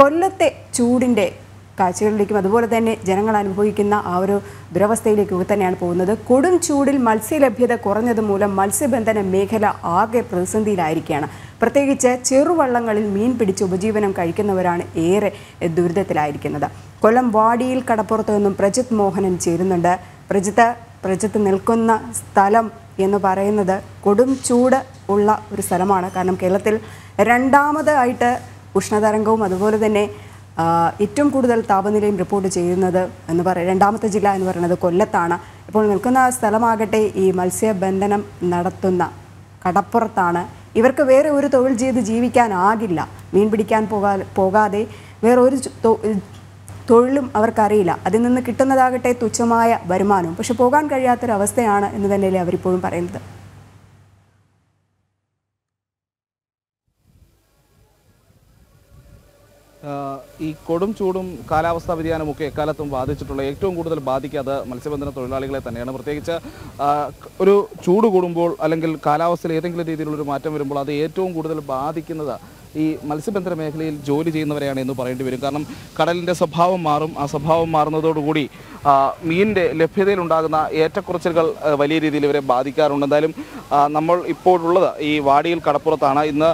കൊല്ലത്തെ ചൂടിന്റെ കാഴ്ചകളിലേക്കും അതുപോലെ തന്നെ ജനങ്ങൾ അനുഭവിക്കുന്ന ആ ഒരു ദുരവസ്ഥയിലേക്കൊക്കെ തന്നെയാണ് പോകുന്നത്. കൊടും ചൂടിൽ മത്സ്യലഭ്യത കുറഞ്ഞത് മൂലം മത്സ്യബന്ധന മേഖല ആകെ പ്രതിസന്ധിയിലായിരിക്കുകയാണ്. പ്രത്യേകിച്ച് ചെറുവള്ളങ്ങളിൽ മീൻ പിടിച്ച് ഉപജീവനം കഴിക്കുന്നവരാണ് ഏറെ ദുരിതത്തിലായിരിക്കുന്നത്. കൊല്ലം വാടിയിൽ കടപ്പുറത്ത് നിന്നും പ്രജിത് മോഹനൻ ചേരുന്നുണ്ട്. പ്രജിത്ത് പ്രജിത്ത് നിൽക്കുന്ന സ്ഥലം എന്ന് പറയുന്നത് കൊടും ചൂട് ഉള്ള ഒരു സ്ഥലമാണ്. കാരണം കേരളത്തിൽ രണ്ടാമതായിട്ട് ഉഷ്ണതരംഗവും അതുപോലെ തന്നെ ഏറ്റവും കൂടുതൽ താപനിലയും റിപ്പോർട്ട് ചെയ്യുന്നത് എന്ന് പറ രണ്ടാമത്തെ ജില്ല എന്ന് പറയുന്നത് കൊല്ലത്താണ്. ഇപ്പോൾ നിൽക്കുന്ന സ്ഥലമാകട്ടെ ഈ മത്സ്യബന്ധനം നടത്തുന്ന കടപ്പുറത്താണ്. ഇവർക്ക് വേറെ ഒരു തൊഴിൽ ചെയ്ത് ജീവിക്കാനാകില്ല. മീൻ പിടിക്കാൻ പോകാ പോകാതെ വേറെ ഒരു തൊഴിലും അവർക്കറിയില്ല. അതിൽ നിന്ന് കിട്ടുന്നതാകട്ടെ തുച്ഛമായ വരുമാനവും. പക്ഷെ പോകാൻ കഴിയാത്തൊരവസ്ഥയാണ് എന്ന് തന്നെയല്ലേ അവരിപ്പോഴും പറയുന്നത്. ഈ കൊടും ചൂടും കാലാവസ്ഥാ വ്യതിയാനവും ഒക്കെ എക്കാലത്തും ബാധിച്ചിട്ടുള്ള ഏറ്റവും കൂടുതൽ ബാധിക്കാതെ മത്സ്യബന്ധന തൊഴിലാളികളെ തന്നെയാണ്. പ്രത്യേകിച്ച് ഒരു ചൂട് കൂടുമ്പോൾ അല്ലെങ്കിൽ കാലാവസ്ഥയിൽ ഏതെങ്കിലും രീതിയിലുള്ളൊരു മാറ്റം വരുമ്പോൾ അത് ഏറ്റവും കൂടുതൽ ബാധിക്കുന്നത് ഈ മത്സ്യബന്ധന മേഖലയിൽ ജോലി ചെയ്യുന്നവരെയാണ് എന്ന് പറയേണ്ടി വരും. കാരണം കടലിന്റെ സ്വഭാവം മാറും ആ സ്വഭാവം മാറുന്നതോടുകൂടി മീനിന്റെ ലഭ്യതയിലുണ്ടാകുന്ന ഏറ്റക്കുറച്ചിലുകൾ വലിയ രീതിയിൽ ഇവരെ ബാധിക്കാറുണ്ട്. എന്തായാലും നമ്മൾ ഇപ്പോഴുള്ളത് ഈ വാടിയിൽ കടപ്പുറത്താണ്. ഇന്ന്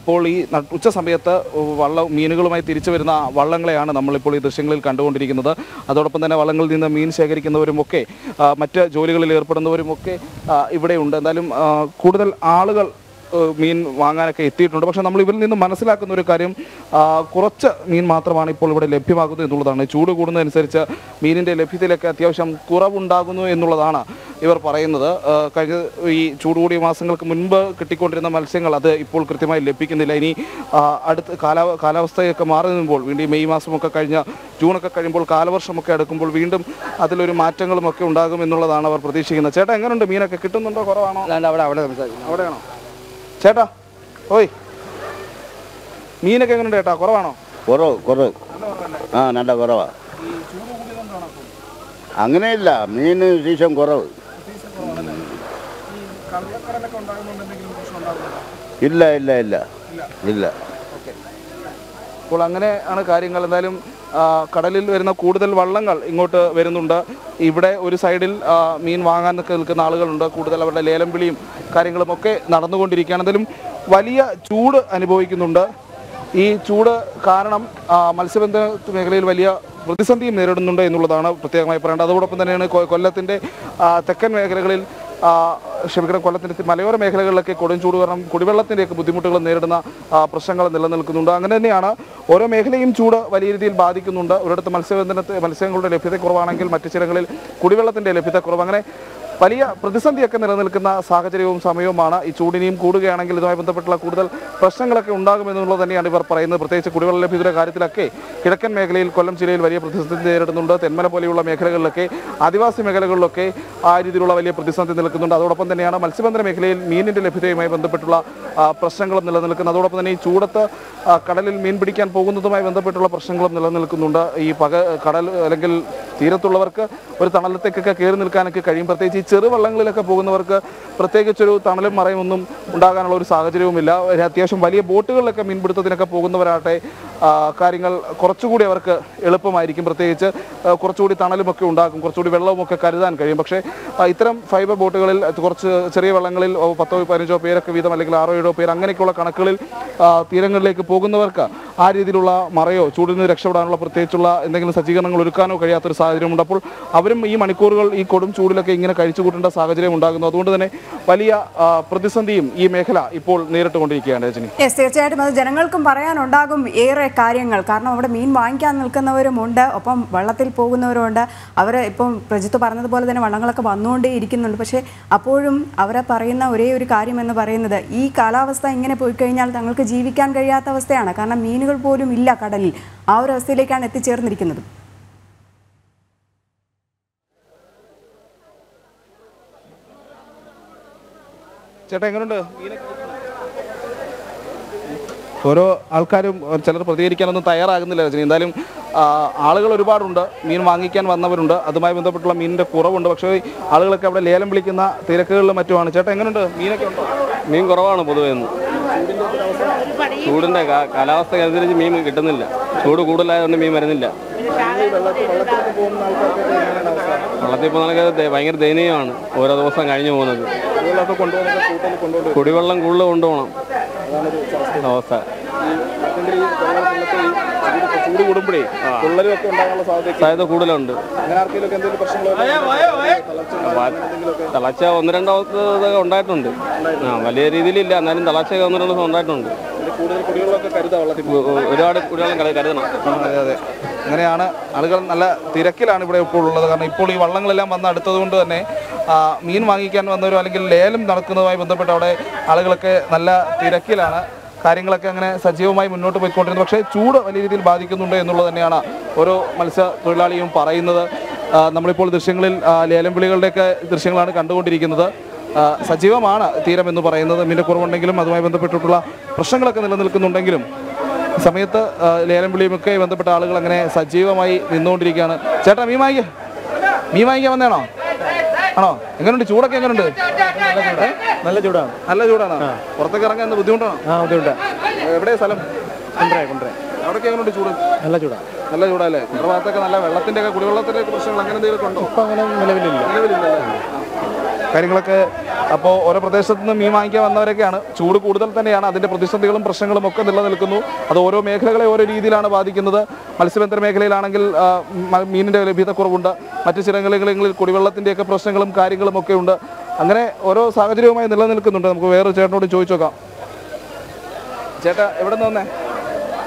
ഇപ്പോൾ ഈ ഉച്ച സമയത്ത് വള്ള മീനുകളുമായി തിരിച്ചു വരുന്ന വള്ളങ്ങളെയാണ് നമ്മളിപ്പോൾ ഈ ദൃശ്യങ്ങളിൽ കണ്ടുകൊണ്ടിരിക്കുന്നത്. അതോടൊപ്പം തന്നെ വള്ളങ്ങളിൽ നിന്ന് മീൻ ശേഖരിക്കുന്നവരുമൊക്കെ മറ്റ് ജോലികളിൽ ഏർപ്പെടുന്നവരുമൊക്കെ ഇവിടെയുണ്ട്. എന്തായാലും കൂടുതൽ ആളുകൾ മീൻ വാങ്ങാനൊക്കെ എത്തിയിട്ടുണ്ട്. പക്ഷേ നമ്മൾ ഇവരിൽ നിന്ന് മനസ്സിലാക്കുന്ന ഒരു കാര്യം കുറച്ച് മീൻ മാത്രമാണ് ഇപ്പോൾ ഇവിടെ ലഭ്യമാകുന്നത് എന്നുള്ളതാണ്. ചൂട് കൂടുന്നതനുസരിച്ച് മീനിന്റെ ലഭ്യതയിലൊക്കെ അത്യാവശ്യം കുറവുണ്ടാകുന്നു എന്നുള്ളതാണ് ഇവർ പറയുന്നത്. കഴിഞ്ഞ ഈ ചൂട് കൂടിയ മാസങ്ങൾക്ക് മുൻപ് കിട്ടിക്കൊണ്ടിരുന്ന മത്സ്യങ്ങൾ അത് ഇപ്പോൾ കൃത്യമായി ലഭിക്കുന്നില്ല. ഇനി അടുത്ത് അടുത്ത കാലാ കാലാവസ്ഥയൊക്കെ മാറി നിൽക്കുമ്പോൾ വീണ്ടും മെയ് മാസമൊക്കെ കഴിഞ്ഞ ജൂണൊക്കെ കഴിയുമ്പോൾ കാലവർഷമൊക്കെ അടുക്കുമ്പോൾ വീണ്ടും അതിലൊരു മാറ്റങ്ങളും ഒക്കെ ഉണ്ടാകും എന്നുള്ളതാണ് അവർ പ്രതീക്ഷിക്കുന്നത്. ചേട്ടാ എങ്ങനെയുണ്ട് മീനൊക്കെ കിട്ടുന്നുണ്ടോ? കുറവാണോ? അല്ലാണ്ട് അവിടെ അവിടെ അവിടെയാണോ? ചേട്ടാ ഓയ്. മീനൊക്കെ എങ്ങനെയുണ്ട് ചേട്ടാ? കുറവാണോ? കുറവ് കുറവ്. ആ നല്ല കുറവാ. അങ്ങനെയില്ല മീൻ സീസൺ കുറവ്. ഇല്ല ഇല്ല ഇല്ല. ഇല്ല. അപ്പോൾ അങ്ങനെ ആണ് കാര്യങ്ങൾ. എന്തായാലും കടലിൽ വരുന്ന കൂടുതൽ വള്ളങ്ങൾ ഇങ്ങോട്ട് വരുന്നുണ്ട്. ഇവിടെ ഒരു സൈഡിൽ മീൻ വാങ്ങാനൊക്കെ നിൽക്കുന്ന ആളുകളുണ്ട്. കൂടുതൽ അവരുടെ ലേലം വിളിയും കാര്യങ്ങളും ഒക്കെ നടന്നുകൊണ്ടിരിക്കുകയാണ്. എന്തായാലും വലിയ ചൂട് അനുഭവിക്കുന്നുണ്ട്. ഈ ചൂട് കാരണം മത്സ്യബന്ധന മേഖലയിൽ വലിയ പ്രതിസന്ധിയും നേരിടുന്നുണ്ട് എന്നുള്ളതാണ് പ്രത്യേകമായി പറയേണ്ടത്. അതോടൊപ്പം തന്നെയാണ് കൊല്ലത്തിന്റെ തെക്കൻ മേഖലകളിൽ ക്ഷമിക്കണം കൊല്ലത്തിന്റെ മലയോര മേഖലകളിലൊക്കെ കൊടും ചൂട് കാരണം കുടിവെള്ളത്തിന്റെയൊക്കെ ബുദ്ധിമുട്ടുകൾ നേരിടുന്ന പ്രശ്നങ്ങൾ നിലനിൽക്കുന്നുണ്ട്. അങ്ങനെ തന്നെയാണ് ഓരോ മേഖലയും ചൂട് വലിയ രീതിയിൽ ബാധിക്കുന്നുണ്ട്. ഒരിടത്ത് മത്സ്യബന്ധനത്തെ മത്സ്യങ്ങളുടെ ലഭ്യതക്കുറവാണെങ്കിൽ മറ്റു ചിലങ്ങളിൽ കുടിവെള്ളത്തിന്റെ ലഭ്യതക്കുറവ്. അങ്ങനെ വലിയ പ്രതിസന്ധിയൊക്കെ നിലനിൽക്കുന്ന സാഹചര്യവും സമയവുമാണ്. ഈ ചൂടിനെയും കൂടുകയാണെങ്കിൽ ഇതുമായി ബന്ധപ്പെട്ടുള്ള കൂടുതൽ പ്രശ്നങ്ങളൊക്കെ ഉണ്ടാകുമെന്നുള്ളത് തന്നെയാണ് ഇവർ പറയുന്നത്. പ്രത്യേകിച്ച് കുടിവെള്ള ലഭ്യതയുടെ കാര്യത്തിലൊക്കെ കിഴക്കൻ മേഖലയിൽ കൊല്ലം ജില്ലയിൽ വലിയ പ്രതിസന്ധി നേരിടുന്നുണ്ട്. തെന്മല പോലെയുള്ള മേഖലകളിലൊക്കെ ആദിവാസി മേഖലകളിലൊക്കെ ആ രീതിയിലുള്ള വലിയ പ്രതിസന്ധി നിൽക്കുന്നുണ്ട് അതോടൊപ്പം തന്നെയാണ് മത്സ്യബന്ധന മേഖലയിൽ മീനിന്റെ ലഭ്യതയുമായി ബന്ധപ്പെട്ടുള്ള പ്രശ്നങ്ങളും നിലനിൽക്കുന്നത്. അതോടൊപ്പം തന്നെ ഈ ചൂടത്ത് കടലിൽ മീൻ പിടിക്കാൻ പോകുന്നതുമായി ബന്ധപ്പെട്ടുള്ള പ്രശ്നങ്ങളും നിലനിൽക്കുന്നുണ്ട്. ഈ പക കടൽ അല്ലെങ്കിൽ തീരത്തുള്ളവർക്ക് ഒരു തണലത്തേക്കൊക്കെ കയറി നിൽക്കാനൊക്കെ കഴിയും. പ്രത്യേകിച്ച് ചെറുവള്ളങ്ങളിലൊക്കെ പോകുന്നവർക്ക് പ്രത്യേകിച്ചൊരു തണലും മറയും ഒന്നും ഉണ്ടാകാനുള്ള ഒരു സാഹചര്യവുമില്ല. അത്യാവശ്യം വലിയ ബോട്ടുകളിലൊക്കെ മീൻപിടുത്തത്തിനൊക്കെ പോകുന്നവരാകട്ടെ കാര്യങ്ങൾ കുറച്ചുകൂടി അവർക്ക് എളുപ്പമായിരിക്കും. പ്രത്യേകിച്ച് കുറച്ചുകൂടി തണലുമൊക്കെ ഉണ്ടാക്കും കുറച്ചുകൂടി വെള്ളവുമൊക്കെ കരുതാൻ കഴിയും. പക്ഷേ ഇത്തരം ഫൈബർ ബോട്ടുകളിൽ കുറച്ച് ചെറിയ വെള്ളങ്ങളിൽ പത്തോ പതിനഞ്ചോ പേരൊക്കെ വീതം അല്ലെങ്കിൽ ആറോ ഏഴോ പേർ അങ്ങനെയൊക്കെയുള്ള കണക്കുകളിൽ തീരങ്ങളിലേക്ക് പോകുന്നവർക്ക് ആ രീതിയിലുള്ള മറയോ ചൂടിൽ നിന്ന് രക്ഷപ്പെടാനുള്ള പ്രത്യേകിച്ചുള്ള എന്തെങ്കിലും സജ്ജീകരണങ്ങൾ ഒരുക്കാനോ കഴിയാത്തൊരു സാഹചര്യമുണ്ട്. അപ്പോൾ അവരും ഈ മണിക്കൂറുകൾ ഈ കൊടും ചൂടിലൊക്കെ ഇങ്ങനെ കഴിച്ചു കൂട്ടേണ്ട സാഹചര്യം ഉണ്ടാകുന്നു. അതുകൊണ്ട് തന്നെ വലിയ പ്രതിസന്ധിയും ഈ മേഖല ഇപ്പോൾ നേരിട്ടുകൊണ്ടിരിക്കുകയാണ് രജനി. തീർച്ചയായിട്ടും. അത് ജനങ്ങൾക്കും പറയാനുണ്ടാകും. ഏറെ കാര്യങ്ങൾ. കാരണം അവിടെ മീൻ വാങ്ങിക്കാൻ നിൽക്കുന്നവരുമുണ്ട് ഒപ്പം വള്ളത്തിൽ പോകുന്നവരുമുണ്ട്. അവർ ഇപ്പം പ്രജിത്ത് പറഞ്ഞതുപോലെ തന്നെ വള്ളങ്ങളൊക്കെ വന്നുകൊണ്ടേ ഇരിക്കുന്നുണ്ട്. പക്ഷേ അപ്പോഴും അവരെ പറയുന്ന ഒരേ ഒരു കാര്യം എന്ന് പറയുന്നത് ഈ കാലാവസ്ഥ ഇങ്ങനെ പോയി കഴിഞ്ഞാൽ തങ്ങൾക്ക് ജീവിക്കാൻ കഴിയാത്ത അവസ്ഥയാണ്. കാരണം മീനുകൾ പോലും ഇല്ല കടലിൽ. ആ ഒരു അവസ്ഥയിലേക്കാണ് എത്തിച്ചേർന്നിരിക്കുന്നത്. ചേട്ടാ എങ്ങനെയുണ്ട് ഓരോ ആൾക്കാരും ചിലർ പ്രതികരിക്കാനൊന്നും തയ്യാറാകുന്നില്ല രജനി. എന്തായാലും ആളുകൾ ഒരുപാടുണ്ട്. മീൻ വാങ്ങിക്കാൻ വന്നവരുണ്ട്. അതുമായി ബന്ധപ്പെട്ടുള്ള മീനിന്റെ കുറവുണ്ട്. പക്ഷേ ആളുകളൊക്കെ അവിടെ ലേലം വിളിക്കുന്ന തിരക്കുകളിലും മറ്റുമാണ്. ചേട്ടാ എങ്ങനെയുണ്ട് മീനൊക്കെ ഉണ്ടോ? മീൻ കുറവാണ് പൊതുവേ ഇന്ന്. ചൂടിന്റെ കാലാവസ്ഥ അനുസരിച്ച് മീൻ കിട്ടുന്നില്ല. ചൂട് കൂടുതലായതുകൊണ്ട് മീൻ വരുന്നില്ല. വെള്ളത്തിൽ ഇപ്പോൾ നമുക്ക് ഭയങ്കര ദയനീയമാണ്. ഓരോ ദിവസം കഴിഞ്ഞു പോകുന്നത്. കുടിവെള്ളം കൂടുതൽ കൊണ്ടുപോകണം. അവസ്ഥ. അല്ലെങ്കിൽ ഈ വെള്ളത്തിലൊക്കെ ഈ ചൂട് ചൂട് കൂടുമ്പോഴേ പൊള്ളലും ഒക്കെ ഉണ്ടാകാനുള്ള സാധ്യത കൂടുതലുണ്ട്. തളച്ച ഒന്ന് രണ്ടാമത്തെ ഉണ്ടായിട്ടുണ്ട്. ആ വലിയ രീതിയിലില്ല. എന്നാലും തളച്ച ഒന്ന് രണ്ട് ദിവസം ഉണ്ടായിട്ടുണ്ട്. ഒരുപാട് കുടിവെള്ളം കരു- കരുതണം. അതെ അതെ. അങ്ങനെയാണ് ആളുകൾ നല്ല തിരക്കിലാണ് ഇവിടെ ഇപ്പോൾ ഉള്ളത്. കാരണം ഇപ്പോൾ ഈ വള്ളങ്ങളെല്ലാം വന്ന് അടുത്തത് കൊണ്ട് തന്നെ മീൻ വാങ്ങിക്കാൻ വന്നവരോ അല്ലെങ്കിൽ ലേലം നടക്കുന്നതുമായി ബന്ധപ്പെട്ട് അവിടെ ആളുകളൊക്കെ നല്ല തിരക്കിലാണ്. കാര്യങ്ങളൊക്കെ അങ്ങനെ സജീവമായി മുന്നോട്ട് പോയിക്കൊണ്ടിരുന്നു. പക്ഷേ ചൂട് വലിയ രീതിയിൽ ബാധിക്കുന്നുണ്ട് എന്നുള്ളത് തന്നെയാണ് ഓരോ മത്സ്യ തൊഴിലാളിയും പറയുന്നത് നമ്മളിപ്പോൾ ദൃശ്യങ്ങളിൽ ലേലം വിളികളുടെയൊക്കെ ദൃശ്യങ്ങളാണ് കണ്ടുകൊണ്ടിരിക്കുന്നത്. സജീവമാണ് തീരം എന്ന് പറയുന്നത്. മീന്റെ കുറവുണ്ടെങ്കിലും അതുമായി ബന്ധപ്പെട്ടിട്ടുള്ള പ്രശ്നങ്ങളൊക്കെ നിലനിൽക്കുന്നുണ്ടെങ്കിലും സമയത്ത് ലേലം വിളിയുമൊക്കെ ബന്ധപ്പെട്ട ആളുകൾ അങ്ങനെ സജീവമായി നിന്നുകൊണ്ടിരിക്കുകയാണ്. ചേട്ടാ മീൻ വാങ്ങിക്ക. മീൻ വാങ്ങിക്കാൻ വന്നേണോ ആണോ? എങ്ങനെയുണ്ട് ചൂടൊക്കെ എങ്ങനെയുണ്ട് നല്ല ചൂടാണ് നല്ല ചൂടാണോ? പുറത്തേക്ക് ഇറങ്ങാൻ എന്ത് ബുദ്ധിമുട്ടാണോ? ആ ബുദ്ധിമുട്ടാണ് എവിടെയാ സ്ഥലം? കൊണ്ടുവരാ കൊണ്ടുവരാ അവിടെ എങ്ങനെയുണ്ട് ചൂട്? നല്ല ചൂടാ. നല്ല ചൂടല്ലേ? നമ്മുടെ ഭാഗത്തൊക്കെ നല്ല വെള്ളത്തിന്റെ ഒക്കെ കുടിവെള്ളത്തിന്റെ പ്രശ്നങ്ങൾ അങ്ങനെ എന്തെങ്കിലും ഉണ്ടോ? ഇപ്പം അങ്ങനെ നിലവിലില്ല. നിലവിലില്ല കാര്യങ്ങളൊക്കെ അപ്പോൾ ഓരോ പ്രദേശത്തു നിന്ന് മീൻ വാങ്ങിക്കാൻ വന്നവരൊക്കെയാണ്. ചൂട് കൂടുതൽ തന്നെയാണ്. അതിന്റെ പ്രതിസന്ധികളും പ്രശ്നങ്ങളും ഒക്കെ നിലനിൽക്കുന്നു. അത് ഓരോ മേഖലകളെ ഓരോ രീതിയിലാണ് ബാധിക്കുന്നത്. മത്സ്യബന്ധന മേഖലയിലാണെങ്കിൽ മീനിന്റെ ലഭ്യതക്കുറവുണ്ട്. മീനിന്റെ ലഭ്യത കുറവുണ്ട് മറ്റു ചില കുടിവെള്ളത്തിന്റെയൊക്കെ പ്രശ്നങ്ങളും കാര്യങ്ങളും ഒക്കെ ഉണ്ട്. അങ്ങനെ ഓരോ സാഹചര്യവുമായി നിലനിൽക്കുന്നുണ്ട്. നമുക്ക് വേറൊരു ചേട്ടനോട് ചോദിച്ചു നോക്കാം. ചേട്ടാ എവിടെ നിന്ന് വന്നേ?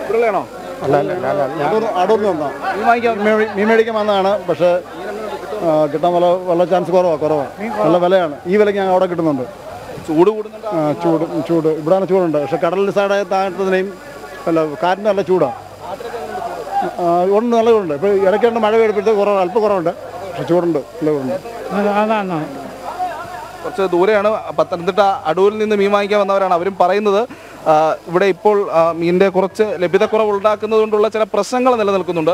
ഇവിടെയാണോ അല്ല അല്ല അല്ല അടൂർന്ന് വന്നാ? മീൻ വാങ്ങിക്കാൻ മീൻ മേടിക്കാൻ വന്നതാണ്. പക്ഷേ കിട്ടാൻ വില വില ചാൻസ് കുറവാണ് കുറവാണ് നല്ല വിലയാണ്. ഈ വിലയ്ക്ക് ഞാൻ അവിടെ കിട്ടുന്നുണ്ട്. ചൂട് കൂടുന്നുണ്ട്? ആ, ചൂട് ചൂട്. ഇവിടെയാണ് ചൂടുണ്ട്. പക്ഷെ കടലിൽ സൈഡ് താഴത്തതിനെയും അല്ല കാറ്റിന് നല്ല ചൂടാണ് ഉണ്ട് നല്ല ചൂടുണ്ട്. ഇപ്പോൾ ഇടയ്ക്കുണ്ട് മഴ പെയ്തപ്പോഴത്തേക്ക് കുറവ് അല്പം കുറവുണ്ട്. പക്ഷെ ചൂടുണ്ട് നല്ല ചൂടുണ്ട്. കുറച്ച് ദൂരെയാണ്. പത്തനംതിട്ട അടൂരിൽ നിന്ന് മീൻ വാങ്ങിക്കാൻ വന്നവരാണ്. അവരും പറയുന്നത് ഇവിടെ ഇപ്പോൾ മീനിന്റെ കുറച്ച് ലഭ്യതക്കുറവ് ഉണ്ടാക്കുന്നത് കൊണ്ടുള്ള ചില പ്രശ്നങ്ങൾ നിലനിൽക്കുന്നുണ്ട്.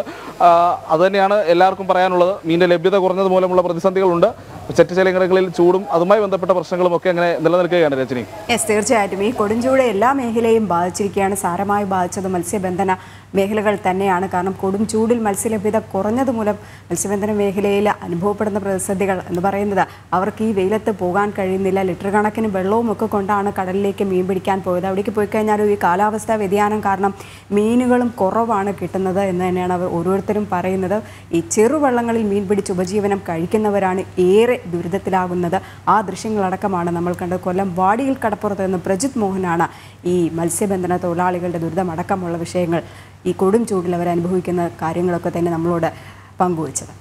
അതുതന്നെയാണ് എല്ലാവർക്കും പറയാനുള്ളത്. മീനിന്റെ ലഭ്യത കുറഞ്ഞത് മൂലമുള്ള പ്രതിസന്ധികളുണ്ട്. ചില ചൂടും അതുമായി ബന്ധപ്പെട്ട പ്രശ്നങ്ങളും ഒക്കെ അങ്ങനെ നിലനിൽക്കുകയാണ് രജനി. യെസ് തീർച്ചയായിട്ടും. ഈ കൊടുഞ്ചൂട് എല്ലാ മേഖലയും ബാധിച്ചിരിക്കുകയാണ്. സാരമായി ബാധിച്ചത് മത്സ്യബന്ധന മേഖലകൾ തന്നെയാണ്. കാരണം കൊടും ചൂടിൽ മത്സ്യലഭ്യത കുറഞ്ഞത് മൂലം മത്സ്യബന്ധന മേഖലയിൽ അനുഭവപ്പെടുന്ന പ്രതിസന്ധികൾ എന്ന് പറയുന്നത് അവർക്ക് ഈ വെയിലത്ത് പോകാൻ കഴിയുന്നില്ല. ലിറ്റർ കണക്കിന് വെള്ളവും ഒക്കെ കൊണ്ടാണ് കടലിലേക്ക് മീൻ പിടിക്കാൻ പോയത്. അവിടേക്ക് പോയി കഴിഞ്ഞാൽ ഈ കാലാവസ്ഥാ വ്യതിയാനം കാരണം മീനുകളും കുറവാണ് കിട്ടുന്നത് എന്ന് തന്നെയാണ് അവർ ഓരോരുത്തരും പറയുന്നത്. ഈ ചെറുവള്ളങ്ങളിൽ മീൻ പിടിച്ച് ഉപജീവനം കഴിക്കുന്നവരാണ് ഏറെ ദുരിതത്തിലാകുന്നത്. ആ ദൃശ്യങ്ങളടക്കമാണ് നമ്മൾ കണ്ടത്. കൊല്ലം വാടിയിൽ കടപ്പുറത്ത് നിന്ന് പ്രജിത് മോഹനാണ് ഈ മത്സ്യബന്ധന തൊഴിലാളികളുടെ ദുരിതമടക്കമുള്ള വിഷയങ്ങൾ ഈ കൊടും ചൂടിൽ അവർ അനുഭവിക്കുന്ന കാര്യങ്ങളൊക്കെ തന്നെ നമ്മളോട് പങ്കുവച്ചത്.